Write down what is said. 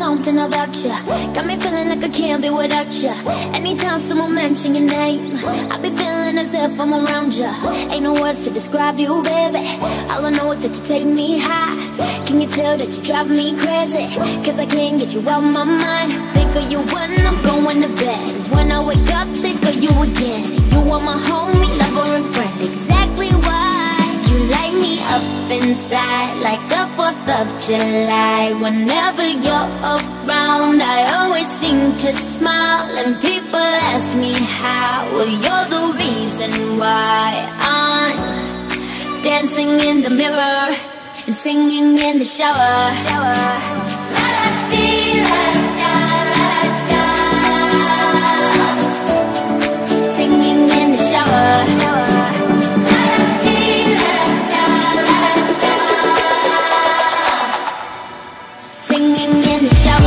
something about you. Got me feeling like I can't be without you. Anytime someone mention your name, I be feeling as if I'm around you. Ain't no words to describe you, baby. All I know is that you take me high. Can you tell that you drive me crazy? Cause I can't get you out of my mind. Think of you when I'm going to bed. When I wake up, think of you again. You are my homie, lover, and friend. Inside like the 4th of July. Whenever you're around, I always seem to smile. And people ask me how. Well, you're the reason why I'm dancing in the mirror and singing in the shower. anh im nhiên thì sao